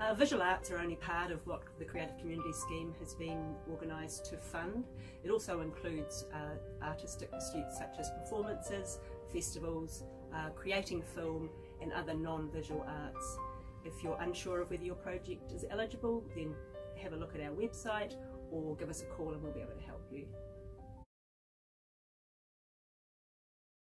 Uh, visual arts are only part of what the Creative Community Scheme has been organised to fund. It also includes uh, artistic pursuits such as performances, festivals, uh, creating film and other non-visual arts. If you're unsure of whether your project is eligible, then have a look at our website or give us a call and we'll be able to help you.